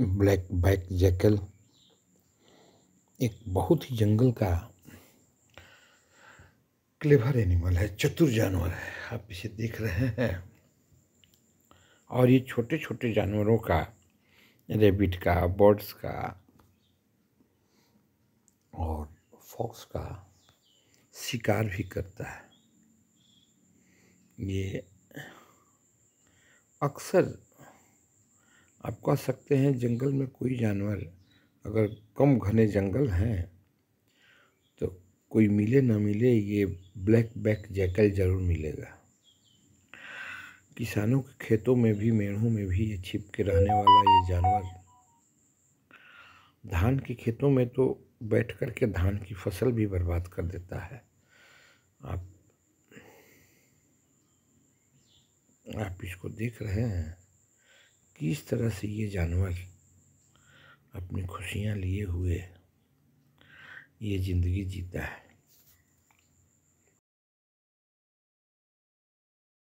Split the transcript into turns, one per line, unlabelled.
Black back jackal, एक बहुत ही जंगल का क्लेवर एनिमल है, चतुर जानवर है, आप इसे देख रहे हैं। और ये छोटे छोटे जानवरों का, रेबिट का, बर्ड्स का और फॉक्स का शिकार भी करता है। ये अक्सर आप कह सकते हैं जंगल में कोई जानवर अगर कम घने जंगल हैं तो कोई मिले ना मिले ये ब्लैक बैक जैकल ज़रूर मिलेगा। किसानों के खेतों में भी, मेढ़ों में भी ये छिप के रहने वाला ये जानवर। धान के खेतों में तो बैठ कर के धान की फ़सल भी बर्बाद कर देता है। आप आप इसको देख रहे हैं। किस तरह से ये जानवर अपनी खुशियाँ लिए हुए ये ज़िंदगी जीता है?